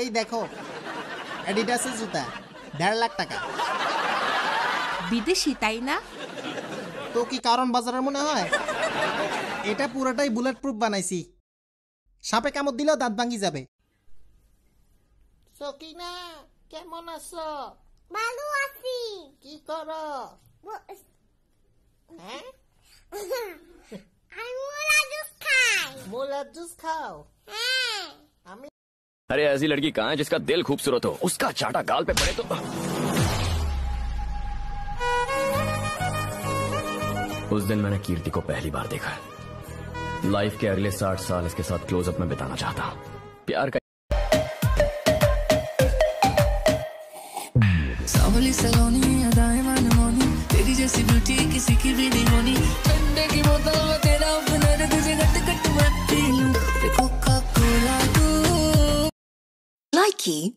এই দেখো অ্যাডিডাসের জুতা দেড় লাখ টাকা। বিদেশি তাই না? তো কি কারণ বাজারের মনে হয়? এটা পুরোটাই বুলেট প্রুফ বানাইছি। সাপে কামড় দিলেও দাঁত ভাঙি যাবে। সকিনা কেমন আছো? ভালো আছি। কি করো? হ্যাঁ? আমি মোলা জুস খাই। মোলার জুস খাও? হ্যাঁ। আমি अरे ऐसी लड़की कहाँ है जिसका दिल खूबसूरत हो? उसका चाटा गाल पे पड़े तो उस दिन मैंने कीर्ति को पहली बार देखा लाइफ के अगले साठ साल इसके साथ क्लोजअप में बिताना चाहता। हूँ प्यार का सावली सलोनी, अदाएँ मनमोनी, तेरी जैसी ब्यूटी किसी की भी नहीं होनी। Nike